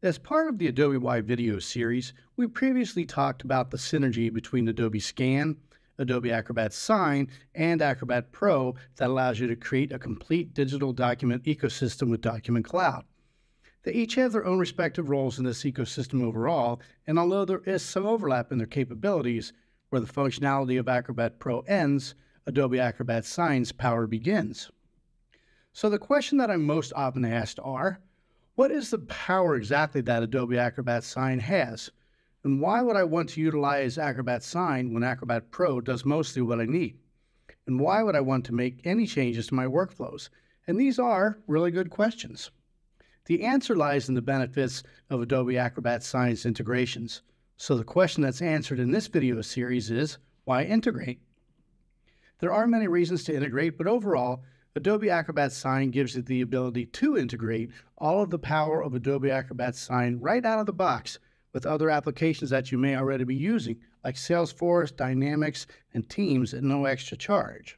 As part of the Adobe WHY video series, we previously talked about the synergy between Adobe Scan, Adobe Acrobat Sign, and Acrobat Pro that allows you to create a complete digital document ecosystem with Document Cloud. They each have their own respective roles in this ecosystem overall, and although there is some overlap in their capabilities, where the functionality of Acrobat Pro ends, Adobe Acrobat Sign's power begins. So the question that I'm most often asked are, what is the power exactly that Adobe Acrobat Sign has? And why would I want to utilize Acrobat Sign when Acrobat Pro does mostly what I need? And why would I want to make any changes to my workflows? And these are really good questions. The answer lies in the benefits of Adobe Acrobat Sign's integrations. So the question that's answered in this video series is, why integrate? There are many reasons to integrate, but overall, Adobe Acrobat Sign gives you the ability to integrate all of the power of Adobe Acrobat Sign right out of the box with other applications that you may already be using, like Salesforce, Dynamics, and Teams at no extra charge.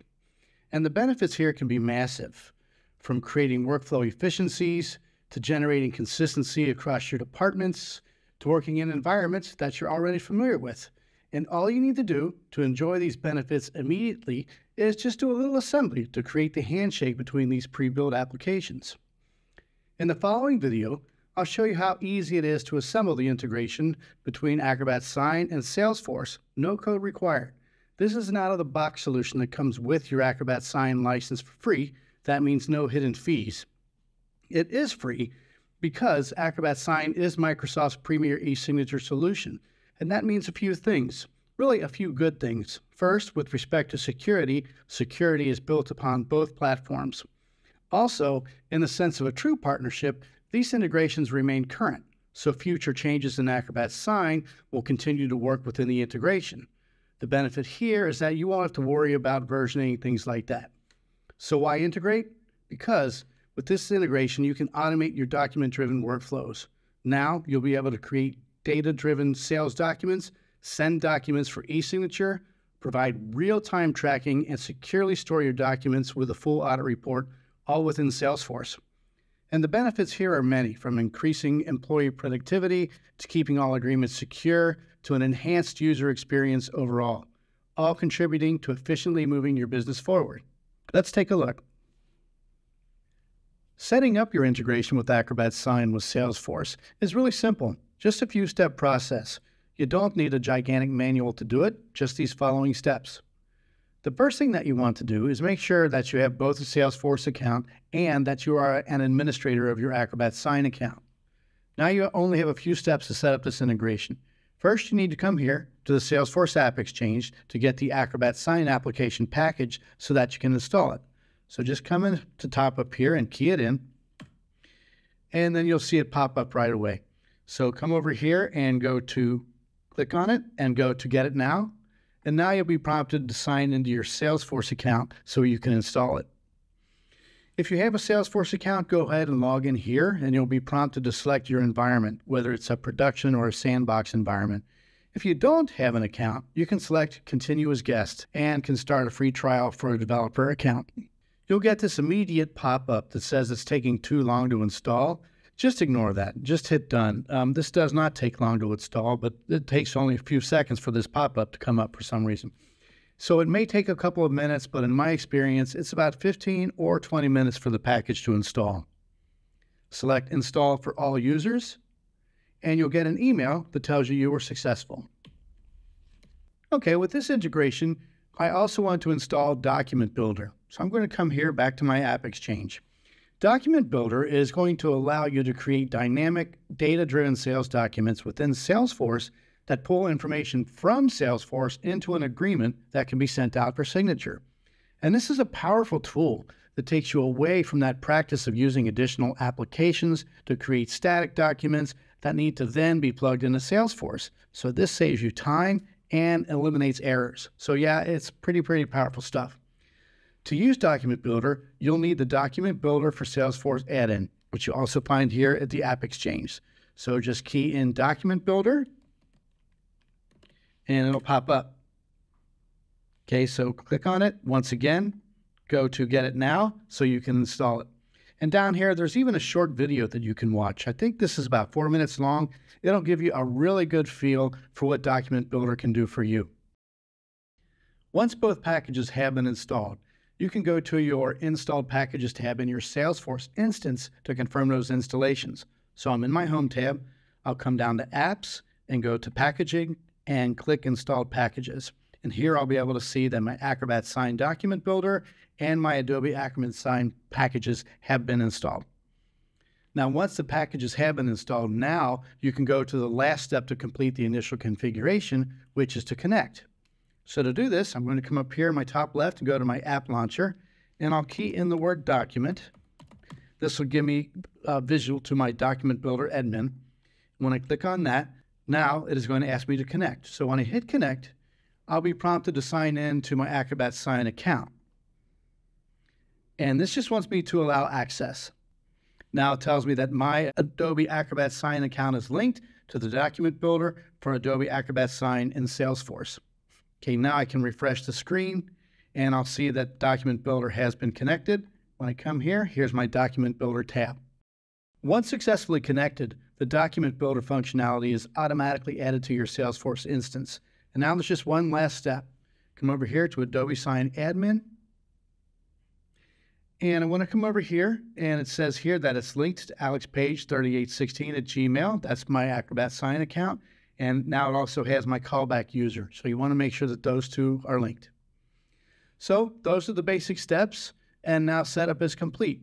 And the benefits here can be massive, from creating workflow efficiencies to generating consistency across your departments to working in environments that you're already familiar with. And all you need to do to enjoy these benefits immediately is just do a little assembly to create the handshake between these pre-built applications. In the following video, I'll show you how easy it is to assemble the integration between Acrobat Sign and Salesforce, no code required. This is an out-of-the-box solution that comes with your Acrobat Sign license for free. That means no hidden fees. It is free because Acrobat Sign is Microsoft's premier e-signature solution. And that means a few things, really a few good things. First, with respect to security, security is built upon both platforms. Also, in the sense of a true partnership, these integrations remain current, so future changes in Acrobat Sign will continue to work within the integration. The benefit here is that you won't have to worry about versioning, things like that. So why integrate? Because with this integration, you can automate your document-driven workflows. Now, you'll be able to create data-driven sales documents, send documents for e-signature, provide real-time tracking, and securely store your documents with a full audit report, all within Salesforce. And the benefits here are many, from increasing employee productivity to keeping all agreements secure to an enhanced user experience overall, all contributing to efficiently moving your business forward. Let's take a look. Setting up your integration with Acrobat Sign with Salesforce is really simple. Just a few step process. You don't need a gigantic manual to do it, just these following steps. The first thing that you want to do is make sure that you have both a Salesforce account and that you are an administrator of your Acrobat Sign account. Now you only have a few steps to set up this integration. First, you need to come here to the Salesforce App Exchange to get the Acrobat Sign application package so that you can install it. So just come in to top up here and key it in, and then you'll see it pop up right away. So come over here and go to, click on it and go to Get It Now. And now you'll be prompted to sign into your Salesforce account so you can install it. If you have a Salesforce account, go ahead and log in here and you'll be prompted to select your environment, whether it's a production or a sandbox environment. If you don't have an account, you can select Continue as Guest and can start a free trial for a developer account. You'll get this immediate pop-up that says it's taking too long to install just ignore that. Just hit done. Um, this does not take long to install, but it takes only a few seconds for this pop-up to come up for some reason. So it may take a couple of minutes, but in my experience, it's about 15 or 20 minutes for the package to install. Select Install for all users, and you'll get an email that tells you you were successful. Okay, with this integration, I also want to install Document Builder. So I'm going to come here back to my App Exchange. Document Builder is going to allow you to create dynamic, data-driven sales documents within Salesforce that pull information from Salesforce into an agreement that can be sent out for signature. And this is a powerful tool that takes you away from that practice of using additional applications to create static documents that need to then be plugged into Salesforce. So this saves you time and eliminates errors. So yeah, it's pretty, pretty powerful stuff. To use Document Builder, you'll need the Document Builder for Salesforce add-in, which you'll also find here at the App Exchange. So just key in Document Builder, and it'll pop up. Okay, so click on it. Once again, go to Get It Now so you can install it. And down here, there's even a short video that you can watch. I think this is about four minutes long. It'll give you a really good feel for what Document Builder can do for you. Once both packages have been installed, you can go to your Installed Packages tab in your Salesforce instance to confirm those installations. So I'm in my Home tab. I'll come down to Apps and go to Packaging and click Installed Packages. And here I'll be able to see that my Acrobat Sign Document Builder and my Adobe Acrobat Sign packages have been installed. Now, once the packages have been installed, now you can go to the last step to complete the initial configuration, which is to connect. So to do this, I'm going to come up here in my top left and go to my app launcher, and I'll key in the word document. This will give me a visual to my document builder admin. When I click on that, now it is going to ask me to connect. So when I hit connect, I'll be prompted to sign in to my Acrobat Sign account. And this just wants me to allow access. Now it tells me that my Adobe Acrobat Sign account is linked to the document builder for Adobe Acrobat Sign in Salesforce. Okay, now I can refresh the screen and I'll see that Document Builder has been connected. When I come here, here's my Document Builder tab. Once successfully connected, the Document Builder functionality is automatically added to your Salesforce instance. And now there's just one last step. Come over here to Adobe Sign Admin and I want to come over here and it says here that it's linked to alexpage3816 at Gmail. That's my Acrobat Sign account. And now it also has my callback user. So you want to make sure that those two are linked. So those are the basic steps. And now setup is complete.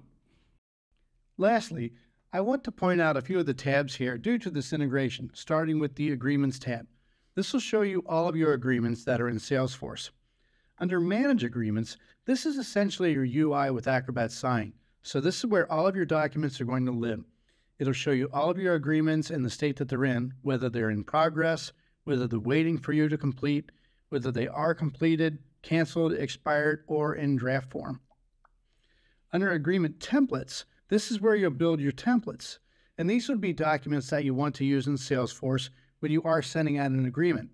Lastly, I want to point out a few of the tabs here due to this integration, starting with the Agreements tab. This will show you all of your agreements that are in Salesforce. Under Manage Agreements, this is essentially your UI with Acrobat Sign. So this is where all of your documents are going to live. It'll show you all of your agreements and the state that they're in, whether they're in progress, whether they're waiting for you to complete, whether they are completed, canceled, expired, or in draft form. Under Agreement Templates, this is where you'll build your templates. And these would be documents that you want to use in Salesforce when you are sending out an agreement.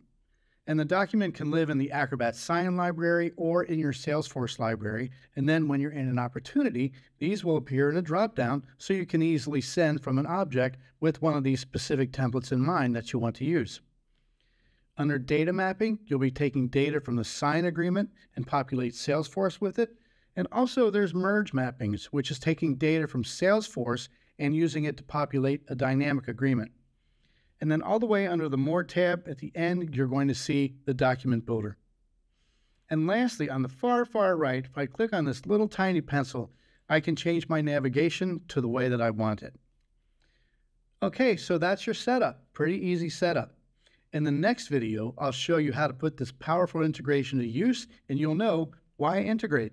And the document can live in the Acrobat Sign library or in your Salesforce library. And then when you're in an opportunity, these will appear in a dropdown so you can easily send from an object with one of these specific templates in mind that you want to use. Under data mapping, you'll be taking data from the sign agreement and populate Salesforce with it. And also there's merge mappings, which is taking data from Salesforce and using it to populate a dynamic agreement. And then all the way under the More tab at the end, you're going to see the Document Builder. And lastly, on the far, far right, if I click on this little tiny pencil, I can change my navigation to the way that I want it. Okay, so that's your setup. Pretty easy setup. In the next video, I'll show you how to put this powerful integration to use, and you'll know why integrate.